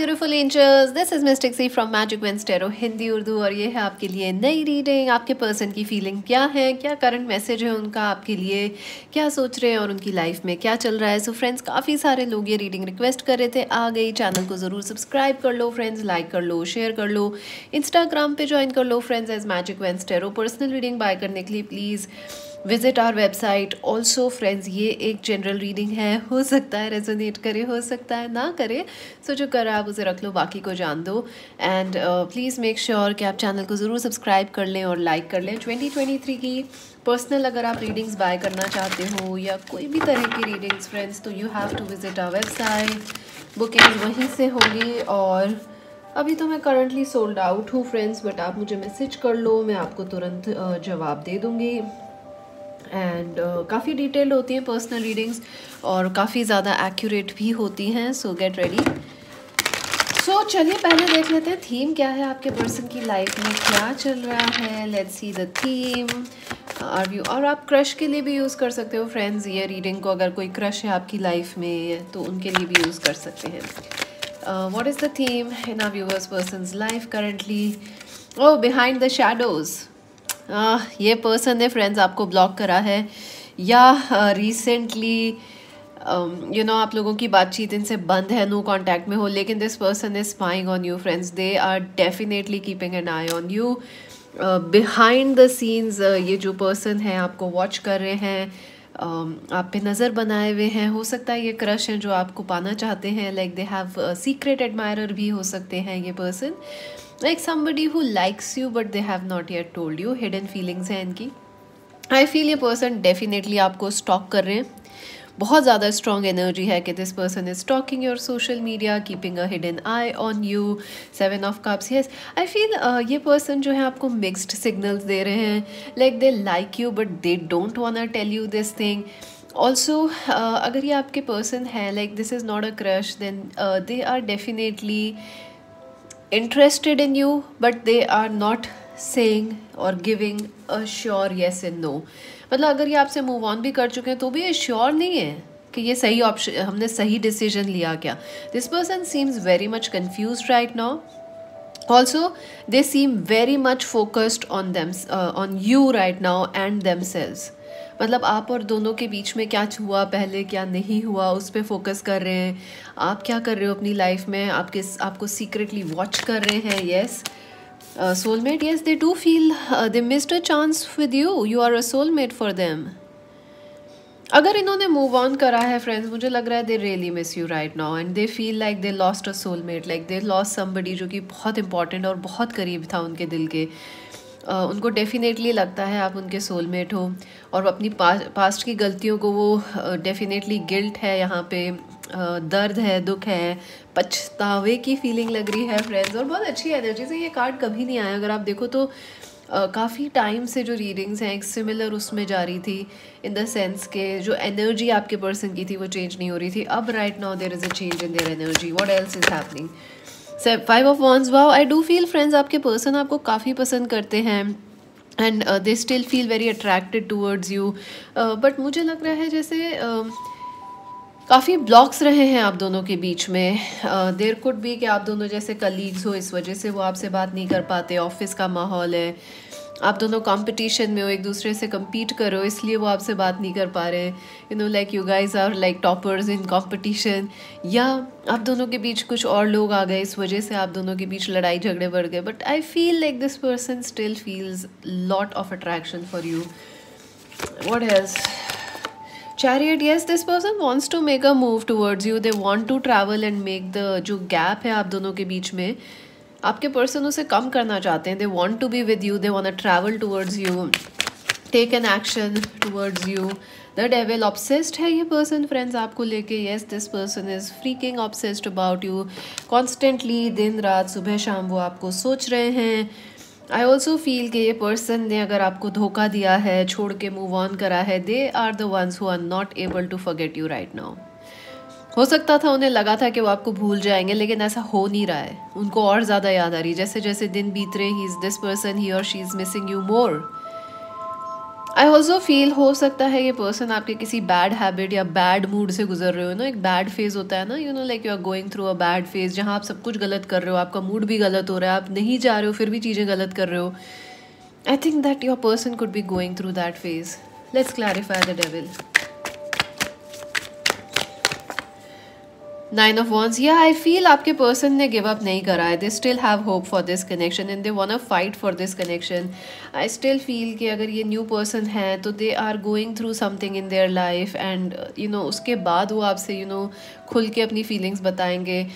Beautiful angels this is mystic sea from magic वेंस्टेरो Hindi Urdu और ये है आपके लिए नई रीडिंग आपके पर्सन की फीलिंग क्या है? क्या करंट मैसेज है उनका आपके लिए? क्या सोच रहे हैं और उनकी लाइफ में क्या चल रहा है? सो so फ्रेंड्स काफ़ी सारे लोग ये रीडिंग रिक्वेस्ट कर रहे थे. आ गई चैनल को ज़रूर सब्सक्राइब कर लो फ्रेंड्स लाइक कर लो शेयर कर लो. इंस्टाग्राम पर ज्वाइन कर लो फ्रेंड्स एज मैजिक वेंस्टेरो पर्सनल रीडिंग बाय करने के लिए please visit our website also friends ये एक जनरल रीडिंग है. हो सकता है रेजोनेट करे हो सकता है ना करे. सो so, जो कर आप उसे रख लो बाकी को जान दो. एंड प्लीज़ मेक श्योर कि आप चैनल को ज़रूर सब्सक्राइब कर लें और लाइक कर लें. 2023 की पर्सनल अगर आप रीडिंग्स बाय करना चाहते हो या कोई भी तरह की रीडिंग्स फ्रेंड्स तो you have to visit our website booking वहीं से होगी और अभी तो मैं करंटली सोल्ड आउट हूँ फ्रेंड्स बट आप मुझे मैसेज कर लो. मैं आपको तुरंत uh, जवाब दे दूँगी. एंड uh, काफ़ी डिटेल्ड होती हैं पर्सनल रीडिंग्स और काफ़ी ज़्यादा एक्यूरेट भी होती हैं सो गेट रेडी सो चलिए पहले देख लेते हैं थीम क्या है आपके पर्सन की लाइफ में क्या चल रहा है? Let's see the theme are you और आप क्रश के लिए भी यूज़ कर सकते हो फ्रेंड्स ये रीडिंग को अगर कोई क्रश है आपकी लाइफ में तो उनके लिए भी यूज़ कर सकते हैं। What is the theme in our viewers person life currently oh behind the shadows ये पर्सन ने फ्रेंड्स आपको ब्लॉक करा है। या रिसेंटली यू नो आप लोगों की बातचीत इनसे बंद है नो कांटेक्ट में हो लेकिन this person is spying on you friends they are definitely keeping an eye on you behind the scenes ये जो पर्सन है आपको वॉच कर रहे हैं um, आप पे नज़र बनाए हुए हैं। हो सकता है ये क्रश हैं जो आपको पाना चाहते हैं like they have secret admirer भी हो सकते हैं ये person like somebody who likes you but they have not yet told you hidden feelings हैं इनकी। आई फील ये पर्सन डेफिनेटली आपको स्टॉक कर रहे हैं। बहुत ज़्यादा स्ट्रॉन्ग एनर्जी है कि this person is stalking your social media keeping a hidden eye on you seven of cups yes I feel ये पर्सन जो है आपको मिक्सड सिग्नल्स दे रहे हैं। Like they like you but they don't want tell you this thing also अगर ये आपके पर्सन है like this is not a crush then they are definitely interested in you, but they are not saying or giving a sure yes and no. मतलब अगर ये आपसे move on भी कर चुके हैं तो भी ये श्योर नहीं है कि ये सही ऑप्शन हमने सही डिसीज़न लिया क्या। This person seems very much confuse right now also they seem very much focused on them on you right now and themselves मतलब आप और दोनों के बीच में क्या हुआ, पहले क्या नहीं हुआ, उस पर फोकस कर रहे हैं। आप क्या कर रहे हो अपनी लाइफ में? आपके आपको सीक्रेटली वॉच कर रहे हैं? Yes soulmate yes they do feel they missed a chance with you you are a soulmate for them अगर इन्होंने मूव ऑन करा है फ्रेंड्स मुझे लग रहा है they really miss you right now and they feel like they lost a soulmate like they lost somebody जो कि बहुत इंपॉर्टेंट और बहुत करीब था उनके दिल के। उनको डेफिनेटली लगता है आप उनके सोलमेट हो और अपनी पास्ट की गलतियों को वो डेफिनेटली गिल्ट है, यहाँ पे दर्द है, दुख है, पछतावे की फीलिंग लग रही है फ्रेंड्स और बहुत अच्छी एनर्जी से ये कार्ड कभी नहीं आया। अगर आप देखो तो काफ़ी टाइम से जो रीडिंग्स हैं एक सिमिलर उसमें जा रही थी इन द सेंस के जो एनर्जी आपके पर्सन की थी वो चेंज नहीं हो रही थी। अब right now there is a change in their energy what else is happening five of wands wow I do feel friends आपके पर्सन आपको काफ़ी पसंद करते हैं. And they still feel very attracted towards you but मुझे लग रहा है जैसे uh, काफ़ी ब्लॉक्स रहे हैं आप दोनों के बीच में. देर कुड भी कि आप दोनों जैसे कलीग्स हो इस वजह से वो आपसे बात नहीं कर पाते ऑफ़िस का माहौल है. आप दोनों कंपटीशन में हो, एक दूसरे से कम्पीट करो इसलिए वो आपसे बात नहीं कर पा रहे हैं। You know like you guys are like toppers in competition या आप दोनों के बीच कुछ और लोग आ गए, इस वजह से आप दोनों के बीच लड़ाई झगड़े बढ़ गए। But I feel like this person still feels lot of attraction for you what has chariot, yes, this person wants to make a move towards you. They want to travel and make the, जो gap है आप दोनों के बीच में आपके person उसे कम करना चाहते हैं. They want to be with you they want travel towards you take an action towards you the devil obsessed है ये पर्सन फ्रेंड्स आपको लेके. Yes this person is freaking obsessed about you constantly दिन, रात, सुबह, शाम वो आपको सोच रहे हैं. आई ऑल्सो फील कि ये पर्सन ने अगर आपको धोखा दिया है, छोड़ के मूव ऑन करा है they are the ones who are not able to forget you right now हो सकता था उन्हें लगा था कि वो आपको भूल जाएँगे, लेकिन ऐसा हो नहीं रहा है। उनको और ज़्यादा याद आ रही है। जैसे जैसे दिन बीत रहे ही इज़ दिस पर्सन ही और she is missing you more I also feel हो सकता है ये पर्सन आपके किसी बैड हैबिट या बैड मूड से गुजर रहे हो ना। एक बैड फ़ेज़ होता है ना you know like you are going through a bad phase जहाँ आप सब कुछ गलत कर रहे हो, आपका मूड भी गलत हो रहा है, आप नहीं जा रहे हो, फिर भी चीज़ें गलत कर रहे हो। I think that your person could be going through that phase let's clarify the devil nine of wands या आई फील आपके पर्सन ने गिव अप नहीं करा है. They still have hope for this connection and they want a fight for this connection I still feel कि अगर ये new person है तो they are going through something in their life and you know उसके बाद वो आपसे you know खुल के अपनी फीलिंग्स बताएँगे.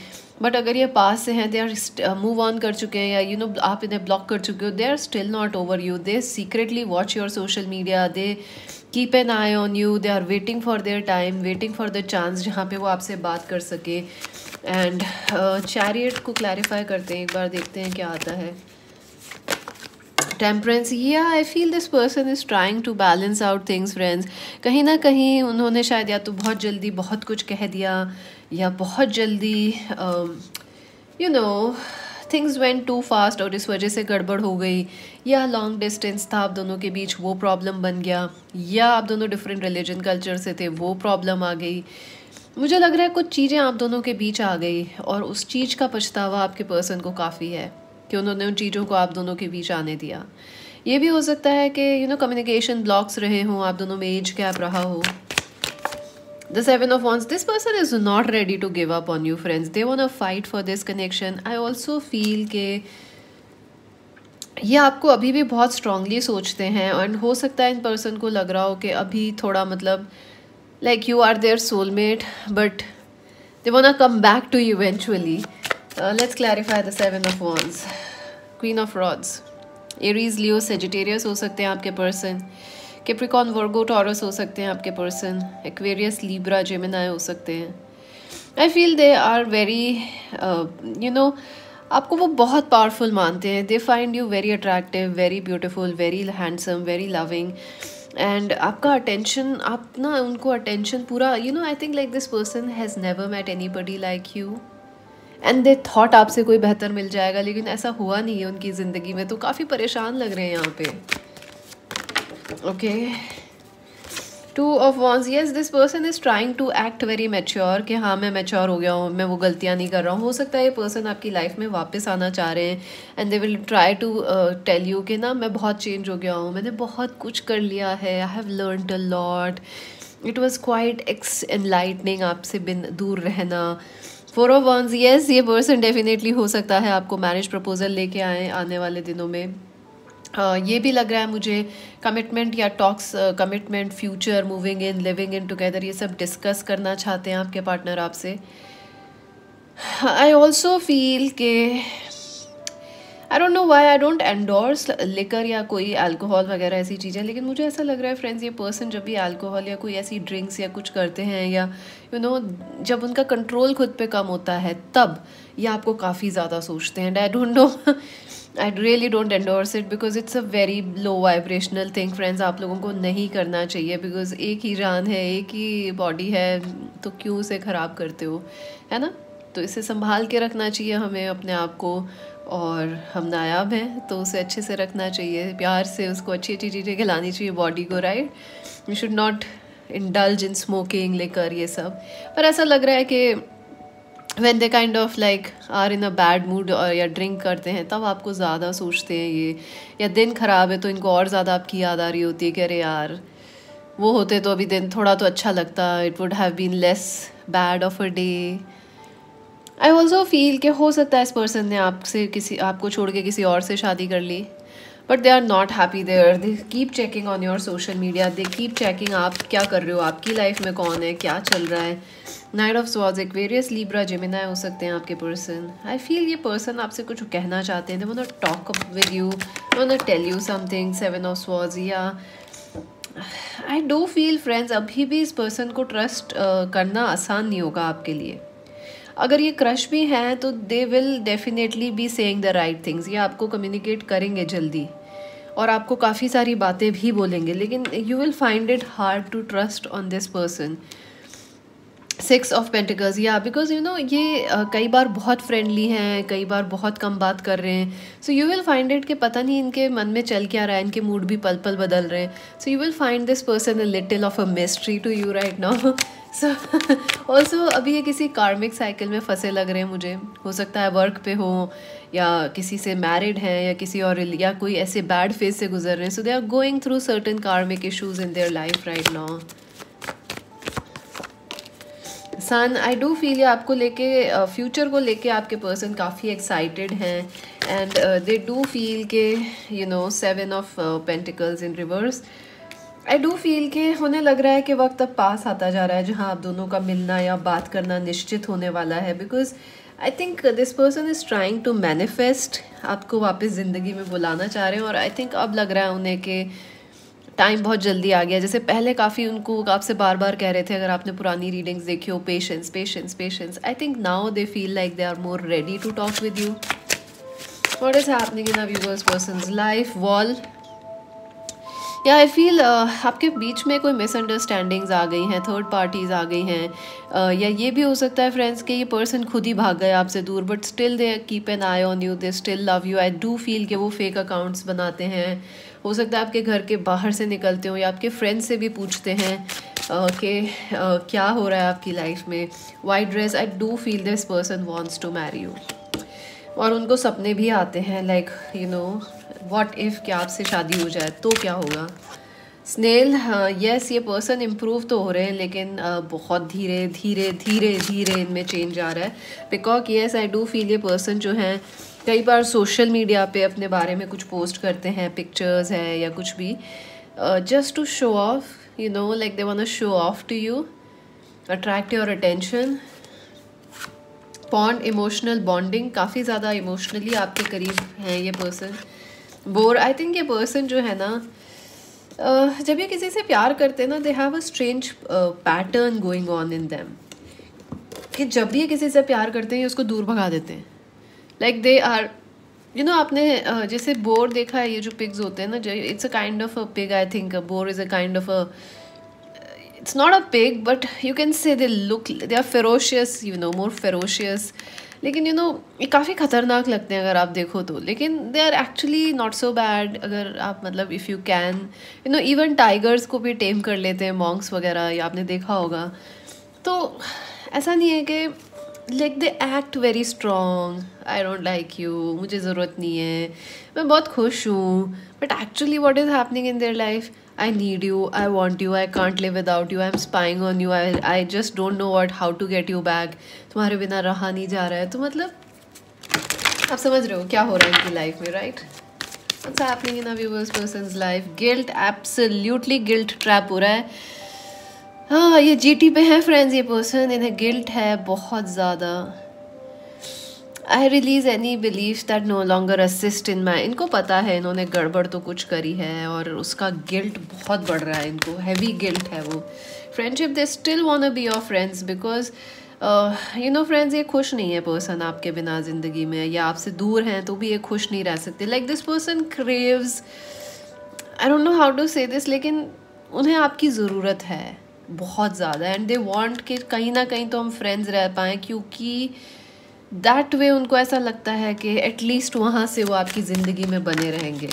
बट अगर ये पास से हैं दे आर मूव ऑन कर चुके हैं या यू नो आप इन्हें ब्लॉक कर चुके हो they are still not over you they secretly watch your social media they keep an eye on you they are waiting for their time waiting for the chance जहाँ पे वो आपसे बात कर सके। एंड चैरियट uh, को clarify करते हैं एक बार देखते हैं क्या आता है। टेम्परेंस या I feel this person is trying to balance out things friends कहीं ना कहीं उन्होंने शायद या तो बहुत जल्दी बहुत कुछ कह दिया या बहुत जल्दी you know things went too fast और इस वजह से गड़बड़ हो गई। या लॉन्ग डिस्टेंस था, आप दोनों के बीच वो प्रॉब्लम बन गया। या आप दोनों डिफरेंट रिलीजन कल्चर से थे, वो प्रॉब्लम आ गई। मुझे लग रहा है कुछ चीज़ें आप दोनों के बीच आ गई और उस चीज़ का पछतावा आपके पर्सन को काफ़ी है कि उन्होंने उन चीज़ों को आप दोनों के बीच आने दिया। ये भी हो सकता है कि यू नो कम्युनिकेशन ब्लॉक्स रहे हों, आप दोनों में एज गैप रहा हो। The Seven of Wands, this person is not ready to give up on you, friends. They want to fight for this connection. I also feel के ये आपको अभी भी बहुत स्ट्रांगली सोचते हैं एंड हो सकता है इन पर्सन को लग रहा हो कि अभी थोड़ा मतलब like you are their soulmate but they want come back to you eventually let's clarify the seven of wands queen of rods Aries Leo Sagittarius हो सकते हैं आपके पर्सन कैप्रिकॉन वर्गो टॉरस हो सकते हैं आपके पर्सन एक्वेरियस लीब्रा जेमिनाय हो सकते हैं. I feel they are very you know आपको वो बहुत पावरफुल मानते हैं. They find you very attractive very beautiful very handsome very loving and आपका अटेंशन आप ना उनको अटेंशन पूरा you know I think like this person has never met anybody like you and they thought आपसे कोई बेहतर मिल जाएगा, लेकिन ऐसा हुआ नहीं है उनकी ज़िंदगी में तो काफ़ी परेशान लग रहे हैं यहाँ पे. Okay. Two of wands yes this person is trying to act very mature कि हाँ मैं मेच्योर हो गया हूँ, मैं वो गलतियाँ नहीं कर रहा हूँ। हो सकता है ये पर्सन आपकी लाइफ में वापस आना चाह रहे हैं and they will try to tell you कि ना, मैं बहुत चेंज हो गया हूँ, मैंने बहुत कुछ कर लिया है I have learn a lot it was quite ex enlightening आपसे बिन, दूर रहना। फोर ऑफ़ वॉन्स येस ये पर्सन डेफिनेटली हो सकता है आपको मैरिज प्रपोजल लेके आए आने वाले दिनों में। ये भी लग रहा है मुझे कमिटमेंट या talks commitment future moving in living in together ये सब डिस्कस करना चाहते हैं आपके पार्टनर आपसे। आई ऑल्सो फील के I don't know why I don't endorse liquor या कोई अल्कोहल वगैरह ऐसी चीज़ें लेकिन मुझे ऐसा लग रहा है फ्रेंड्स ये पर्सन जब भी अल्कोहल या कोई ऐसी ड्रिंक्स या कुछ करते हैं या यू you नो know, जब उनका कंट्रोल खुद पे कम होता है तब ये आपको काफ़ी ज़्यादा सोचते हैं। And I don't know I really don't endorse it because it's a very low vibrational thing friends आप लोगों को नहीं करना चाहिए बिकॉज़ एक ही जान है, एक ही बॉडी है तो क्यों उसे ख़राब करते हो? है ना? तो इसे संभाल के रखना चाहिए हमें अपने आप को। और हम नायाब हैं तो उसे अच्छे से रखना चाहिए। प्यार से उसको अच्छी अच्छी चीज़ें खिलानी चाहिए बॉडी को right you should not indulge in smoking लेकर ये सब। पर ऐसा लग रहा है कि when they kind of like are in a bad mood और या ड्रिंक करते हैं, तब आपको ज़्यादा सोचते हैं ये। या दिन ख़राब है तो इनको और ज़्यादा आपकी याद आ रही होती है कि अरे यार, वो होते तो अभी दिन थोड़ा तो अच्छा लगता it would have been less bad of a day I also feel कि हो सकता है इस पर्सन ने आपसे किसी, आपको छोड़ के किसी और से शादी कर ली। But they are not happy there they keep checking on your social media they keep checking आप क्या कर रहे हो? आपकी लाइफ में कौन है? क्या चल रहा है? नाइट ऑफ़ स्वाज एक वेरियस लीब्रा जिमिनाय हो सकते हैं आपके पर्सन आई फील ये पर्सन आपसे कुछ कहना चाहते हैं. They won't talk up with you won't tell you something seven of स्वाज या आई डो फील फ्रेंड्स अभी भी इस पर्सन को ट्रस्ट uh, करना आसान नहीं होगा आपके लिए. अगर ये क्रश भी हैं तो they will definitely be saying the right things ये आपको कम्युनिकेट करेंगे जल्दी। और आपको काफ़ी सारी बातें भी बोलेंगे, लेकिन you will find it hard to trust on this person six of pentacles या बिकॉज़ यू नो ये uh, कई बार बहुत फ्रेंडली हैं कई बार बहुत कम बात कर रहे हैं। So you will find it कि पता नहीं इनके मन में चल क्या रहा है इनके मूड भी पल पल बदल रहे हैं। So you will find this person a little of a mystery to you right now so also अभी ये किसी कार्मिक साइकिल में फंसे लग रहे हैं मुझे। हो सकता है वर्क पे हो या किसी से मैरिड हैं या किसी और या कोई ऐसे बैड फ़ेज़ से गुजर रहे हैं। So they are going through certain karmic issues in their life right now sun I do feel ये आपको लेके फ्यूचर को लेके आपके पर्सन काफ़ी एक्साइटेड हैं। एंड दे डू फील के you know seven of pentacles in reverse I do feel के होने लग रहा है कि वक्त अब पास आता जा रहा है, जहाँ आप दोनों का मिलना या बात करना निश्चित होने वाला है। Because I think this person is trying to manifest आपको वापस ज़िंदगी में बुलाना चाह रहे हैं। और आई थिंक अब लग रहा है उन्हें कि टाइम बहुत जल्दी आ गया। जैसे पहले काफ़ी उनको आपसे बार बार कह रहे थे अगर आपने पुरानी रीडिंग्स देखी हो patience patience patience I think now they feel like they are more ready to talk with you what is a viewers person life wall या आई फील आपके बीच में कोई मिसअंडरस्टैंडिंग्स आ गई हैं थर्ड पार्टीज़ आ गई हैं uh, या ये भी हो सकता है फ्रेंड्स कि ये पर्सन खुद ही भाग गए आपसे दूर but still they keep an eye on you they still love you I do feel कि वो फेक अकाउंट्स बनाते हैं हो सकता है आपके घर के बाहर से निकलते हो या आपके फ्रेंड से भी पूछते हैं कि क्या हो रहा है आपकी लाइफ में? White dress I do feel this person wants to marry you और उनको सपने भी आते हैं like you know what if क्या आपसे शादी हो जाए तो क्या होगा? स्नेल यस ये पर्सन इम्प्रूव तो हो रहे हैं, लेकिन बहुत धीरे धीरे धीरे धीरे इनमें चेंज आ रहा है. Because yes I do feel ये पर्सन जो हैं कई बार सोशल मीडिया पे अपने बारे में कुछ पोस्ट करते हैं पिक्चर्स हैं या कुछ भी just to show off you know like they want show off to you attract your attention pond emotional bonding काफ़ी ज़्यादा इमोशनली आपके करीब हैं ये पर्सन बोर आई थिंक ये पर्सन जो है ना uh, जब ये किसी से प्यार करते हैं ना they have a strange pattern going on in them कि जब भी ये किसी से प्यार करते हैं ये उसको दूर भगा देते हैं। Like they are you know आपने जैसे बोर देखा है, ये जो पिग्स होते हैं ना it's a kind of a pig I think boar is a kind of a it's not a pig but you can say they look they are ferocious you know more ferocious लेकिन you know ये काफ़ी ख़तरनाक लगते हैं अगर आप देखो तो। लेकिन they are actually not so bad अगर आप मतलब if you can you know even tigers को भी टेम कर लेते हैं मॉन्ग्स वगैरह, या आपने देखा होगा। तो ऐसा नहीं है कि like they act very strong I don't like you मुझे ज़रूरत नहीं है। मैं बहुत खुश हूँ। But actually what is happening in their life I need you I want you I can't live without you I am spying on you I I just don't know what how to get you back तुम्हारे बिना रहा नहीं जा रहा है। तो मतलब आप समझ रहे हो क्या हो रहा है इनकी लाइफ में right What's happening in a viewer's person's life? Guilt, absolutely guilt हो रहा है। हाँ ये जीटी पे है फ्रेंड्स ये पर्सन इन्हें गिल्ट है बहुत ज़्यादा। I release any believe that no longer assist in my इनको पता है, इन्होंने गड़बड़ तो कुछ करी है और उसका गिल्ट बहुत बढ़ रहा है इनको हैवी गिल्ट है वो। Friendship they still want be your friends because you know friends ये खुश नहीं है पर्सन आपके बिना ज़िंदगी में, या आपसे दूर हैं तो भी ये खुश नहीं रह सकते। Like this person craves I don't know how to say this लेकिन उन्हें आपकी ज़रूरत है। बहुत ज़्यादा एंड दे वांट कि कहीं ना कहीं तो हम फ्रेंड्स रह पाएँ, क्योंकि दैट वे उनको ऐसा लगता है कि एटलीस्ट वहाँ से वो आपकी ज़िंदगी में बने रहेंगे।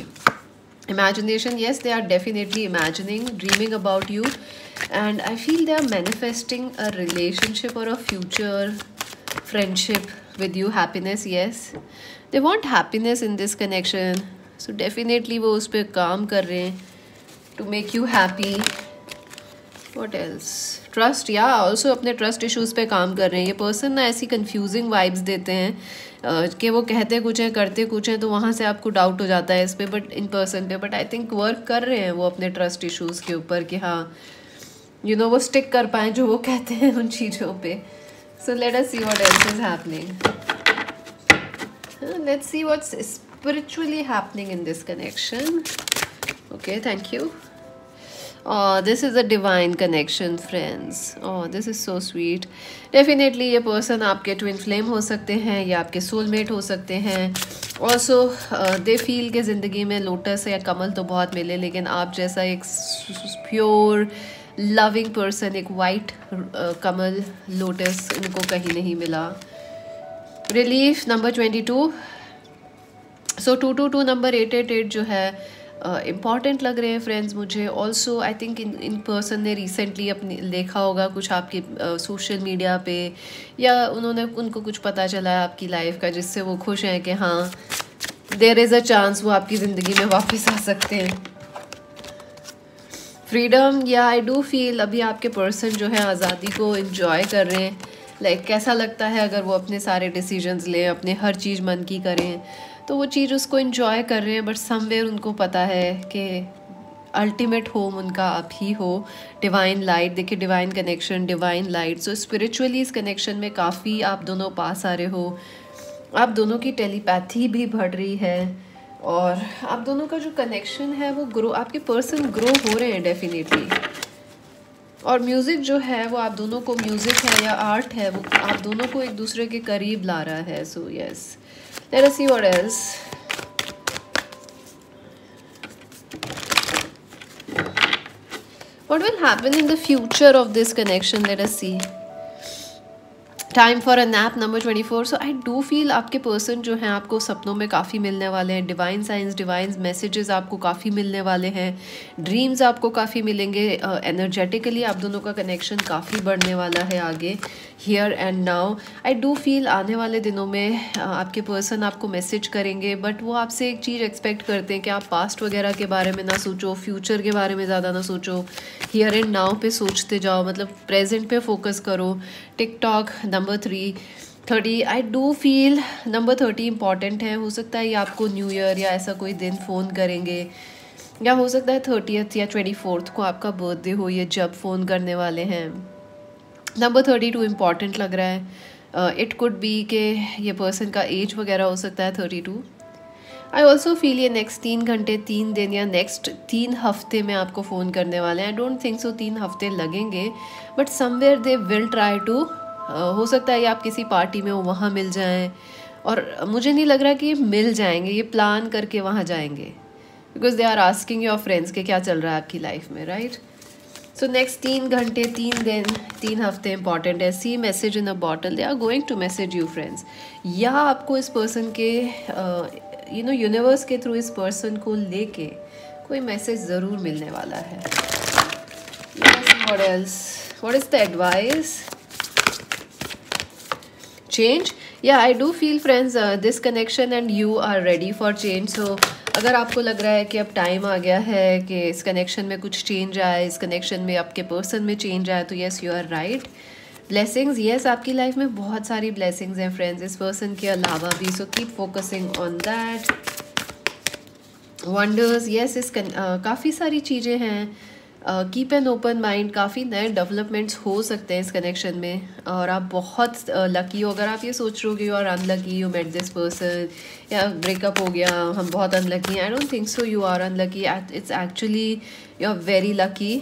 Imagination yes they are definitely imagining dreaming about you and I feel they are manifesting a relationship or a future friendship with you happiness yes they want happiness in this connection so definitely वो उस पर काम कर रहे हैं to make you happy what else trust या also अपने trust issues पे काम कर रहे हैं। ये पर्सन ना ऐसी कन्फ्यूजिंग वाइब्स देते हैं कि वो कहते कुछ हैं, करते कुछ हैं तो वहाँ से आपको डाउट हो जाता है इस पर बट इन पर्सन पे। बट आई थिंक वर्क कर रहे हैं वो अपने ट्रस्ट इशूज़ के ऊपर, कि हाँ यू नो वो स्टिक कर पाए जो वो कहते हैं उन चीज़ों पे। So let us see what else is happening let's see what's spiritually happening in this connection okay thank you oh this is a divine connection friends. Oh this is so sweet. Definitely ये person आपके twin flame हो सकते हैं या आपके soulmate हो सकते हैं. Uh, they feel कि ज़िंदगी में लोटस या कमल तो बहुत मिले लेकिन आप जैसा एक प्योर लविंग पर्सन एक वाइट कमल लोटस इनको कहीं नहीं मिला. Relief number twenty two so two two two number eight eight eight जो है इंपॉर्टेंट uh, लग रहे हैं फ्रेंड्स मुझे. Also I think in in person ने रिसेंटली अपनी देखा होगा कुछ आपके सोशल मीडिया पे. या उन्होंने उनको कुछ पता चला है आपकी लाइफ का जिससे वो खुश हैं कि हाँ देर इज़ अ चांस वो आपकी ज़िंदगी में वापस आ सकते हैं. फ्रीडम या आई डू फील अभी आपके पर्सन जो है आज़ादी को इन्जॉय कर रहे हैं. लाइक like, कैसा लगता है अगर वो अपने सारे डिसीजंस लें अपने हर चीज़ मन की करें? तो वो चीज़ उसको इन्जॉय कर रहे हैं बट समवेयर उनको पता है कि अल्टीमेट होम उनका आप ही हो। डिवाइन लाइट देखिए divine connection divine light so spiritually इस कनेक्शन में काफ़ी आप दोनों पास आ रहे हो। आप दोनों की टेलीपैथी भी बढ़ रही है और आप दोनों का जो कनेक्शन है वो ग्रो आपके पर्सन ग्रो हो रहे हैं डेफिनेटली और म्यूज़िक जो है वो आप दोनों को म्यूज़िक है या आर्ट है वो आप दोनों को एक दूसरे के करीब ला रहा है। So so, yes yes. Let us see what else. What will happen in the future of this connection? Let us see. Time for a nap number twenty four so I do feel आपके person जो हैं आपको सपनों में काफ़ी मिलने वाले हैं। डिवाइन साइंस डिवाइन मैसेजेस आपको काफ़ी मिलने वाले हैं। ड्रीम्स आपको काफ़ी मिलेंगे। एनर्जेटिकली uh, आप दोनों का कनेक्शन काफ़ी बढ़ने वाला है आगे here and now I do feel आने वाले दिनों में uh, आपके पर्सन आपको मैसेज करेंगे बट वो आपसे एक चीज़ एक्सपेक्ट करते हैं कि आप पास्ट वगैरह के बारे में ना सोचो फ्यूचर के बारे में ज़्यादा ना सोचो। हियर एंड नाउ पे सोचते जाओ। मतलब प्रेजेंट पे फोकस करो। TikTok number three thirty I do feel number thirty important है। हो सकता है ये आपको न्यू ईयर या ऐसा कोई दिन फ़ोन करेंगे। या हो सकता है थर्टीथ या ट्वेंटी फोर्थ को आपका बर्थडे हो, ये जब फ़ोन करने वाले हैं। नंबर थर्टी टू इंपॉर्टेंट लग रहा है। इट कुड बी के ये पर्सन का एज वगैरह हो सकता है thirty two I also feel ये नेक्स्ट तीन घंटे, तीन दिन या नेक्स्ट तीन हफ़्ते में आपको फ़ोन करने वाले हैं। आई डोंट थिंक सो तीन हफ़्ते लगेंगे but somewhere they will try to हो सकता है आप किसी पार्टी में हो, वहाँ मिल जाएँ। और मुझे नहीं लग रहा कि ये मिल जाएँगे, ये प्लान करके वहाँ जाएँगे। Because they are asking your friends के क्या चल रहा है आपकी लाइफ में राइट सो नेक्स्ट तीन घंटे, तीन दिन, तीन हफ़्ते इंपॉर्टेंट है। Sea message in a bottle they are going to message you friends या आपको इस पर्सन के यू नो यूनिवर्स के थ्रू इस पर्सन को लेके कोई मैसेज ज़रूर मिलने वाला है। What is the advice? Yeah i do feel friends uh, this connection and you are ready for change. So अगर आपको लग रहा है कि अब टाइम आ गया है कि इस कनेक्शन में कुछ चेंज आए इस कनेक्शन में आपके पर्सन में चेंज आए तो yes you are right blessings yes आपकी लाइफ में बहुत सारी ब्लेसिंग्स हैं फ्रेंड्स इस पर्सन के अलावा भी so keep focusing on that wonders yes इस काफ़ी सारी चीज़ें हैं. कीप एन ओपन माइंड काफ़ी नए डेवलपमेंट्स हो सकते हैं इस कनेक्शन में। और आप बहुत लकी हो। अगर आप ये सोच रहे हो कि you are unlucky you met this person या ब्रेकअप हो गया, हम बहुत unlucky I don't think so you are unlucky it's actually you are very lucky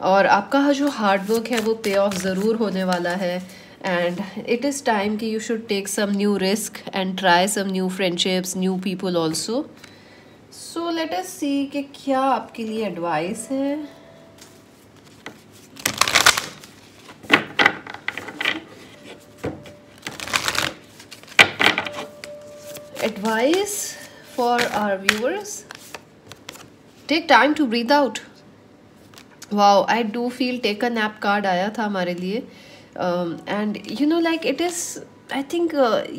और आपका जो हार्ड वर्क है, वो पे ऑफ़ ज़रूर होने वाला है। एंड इट इज़ टाइम कि you should take some new risk and try some new friendships new people also so let us see कि क्या आपके लिए एडवाइस है। Advice for our viewers take time to breathe out wow I do feel take a nap card आया था हमारे लिए। And you know like it is I think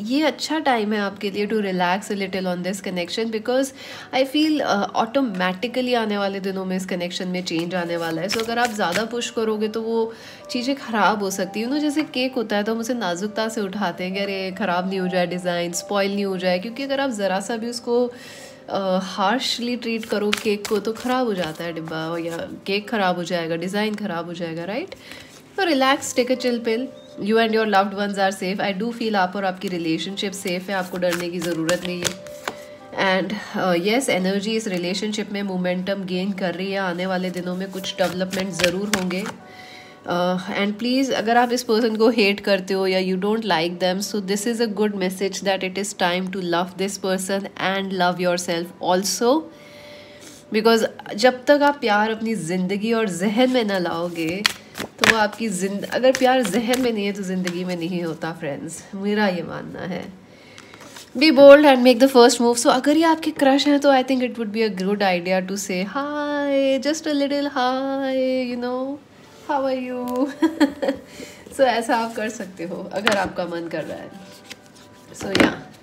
ये अच्छा टाइम है आपके लिए to relax little on this connection because I feel automatically आने वाले दिनों में इस कनेक्शन में चेंज आने वाला है। सो so, अगर आप ज़्यादा पुश करोगे तो वो चीज़ें ख़राब हो सकती है। नो जैसे केक होता है तो हम उसे नाजुकता से उठाते हैं कि अरे ख़राब नहीं हो जाए डिज़ाइन स्पॉइल नहीं हो जाए। क्योंकि अगर आप ज़रा सा भी उसको हार्शली ट्रीट करो केक को तो ख़राब हो जाता है डिब्बा या केक ख़राब हो जाएगा डिज़ाइन ख़राब हो जाएगा राइट तो relax take a chill pill you and your loved ones are safe I do feel आप और आपकी रिलेशनशिप सेफ़ है, आपको डरने की ज़रूरत नहीं है। एंड येस एनर्जी इस रिलेशनशिप में मोमेंटम गेन कर रही है। आने वाले दिनों में कुछ डेवलपमेंट ज़रूर होंगे। एंड प्लीज़ अगर आप इस पर्सन को हेट करते हो या you don't like them so this is a good message that it is time to love this person and love yourself also because जब तक आप प्यार अपनी ज़िंदगी और जहन में ना लाओगे तो वो आपकी जिंद अगर प्यार जहन में नहीं है तो ज़िंदगी में नहीं होता फ्रेंड्स मेरा ये मानना है. Be bold and make the first move so अगर ये आपके क्रश हैं तो I think it would be a good idea to say hi just a little hi you know how are you so ऐसा आप कर सकते हो अगर आपका मन कर रहा है. So so, yeah yeah.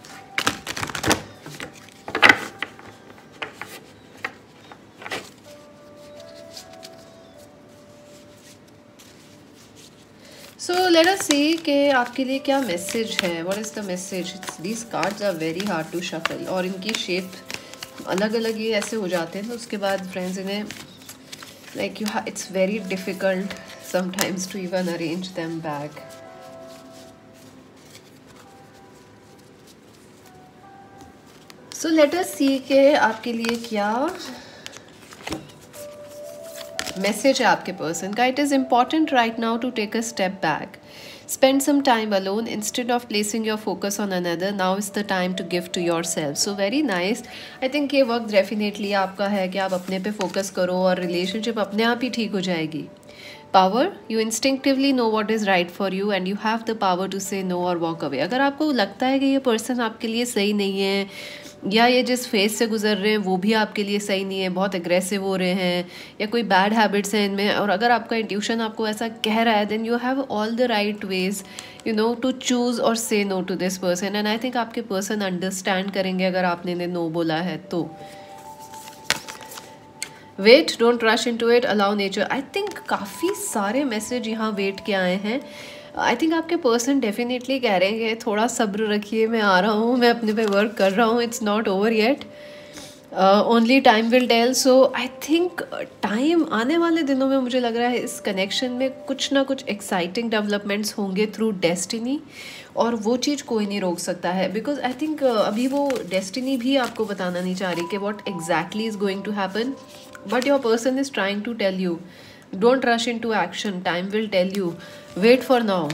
Let us see कि आपके लिए क्या मैसेज है। What is the message these cards are very hard to shuffle और इनकी शेप अलग अलग ये ऐसे हो जाते हैं तो उसके बाद फ्रेंड्स इन्हें like you it's very difficult sometimes to even arrange them back so let us see के आपके लिए क्या मैसेज है आपके पर्सन का. It is important right now to take a step back spend spend some time alone instead of placing your focus on another. Now is the time to give to yourself. So very nice. I think ये वक्त definitely आपका है कि आप अपने पे focus करो और रिलेशनशिप अपने आप ही ठीक हो जाएगी. Power you instinctively know what is right for you and you have the power to say no or walk away अगर आपको लगता है कि ये पर्सन आपके लिए सही नहीं है या ये जिस फ़ेज़ से गुजर रहे हैं, वो भी आपके लिए सही नहीं है, बहुत एग्रेसिव हो रहे हैं, या कोई बैड हैबिट्स हैं इनमें, और अगर आपका इंट्यूशन आपको ऐसा कह रहा है then you have all the right ways you know to choose और से no to this person and I think आपके पर्सन अंडरस्टैंड करेंगे अगर आपने इन्हें नो बोला है तो। Wait don't rush into it allow nature I think काफ़ी सारे मैसेज यहाँ वेट के आए हैं। आई थिंक आपके पर्सन डेफिनेटली कह रहे हैं कि थोड़ा सब्र रखिए, मैं आ रहा हूँ, मैं अपने पे वर्क कर रहा हूँ it's not over yet only time will tell so I think time आने वाले दिनों में मुझे लग रहा है इस कनेक्शन में कुछ ना कुछ एक्साइटिंग डेवलपमेंट्स होंगे थ्रू डेस्टिनी और वो चीज़ कोई नहीं रोक सकता है. बिकॉज़ आई थिंक अभी वो डेस्टिनी भी आपको बताना नहीं चाह रही कि what exactly is going to happen but your person is trying to tell you don't rush into action time will tell you wait for now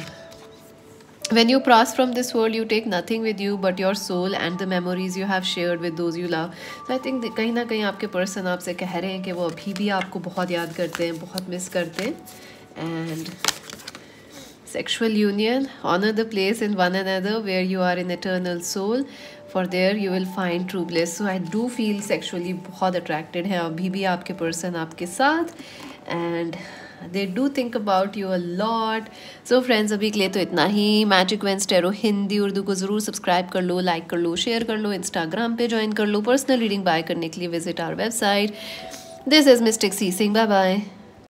when you pass from this world you take nothing with you but your soul and the memories you have shared with those you love so i think कहीं ना कहीं आपके person आपसे कह रहे हैं कि वो अभी भी आपको बहुत याद करते हैं बहुत मिस करते हैं and sexual union honor the place in one another where you are in eternal soul for there you will find true bliss so i do feel sexually बहुत attracted है अभी भी आपके person आपके साथ and they do think about you a lot so friends अभी के लिए तो इतना ही मैजिक वेंसटेरो हिंदी उर्दू को ज़रूर सब्सक्राइब कर लो लाइक कर लो शेयर कर लो इंस्टाग्राम पे ज्वाइन कर लो पर्सनल रीडिंग बाय करने के लिए visit our website this is mistake C Singh bye bye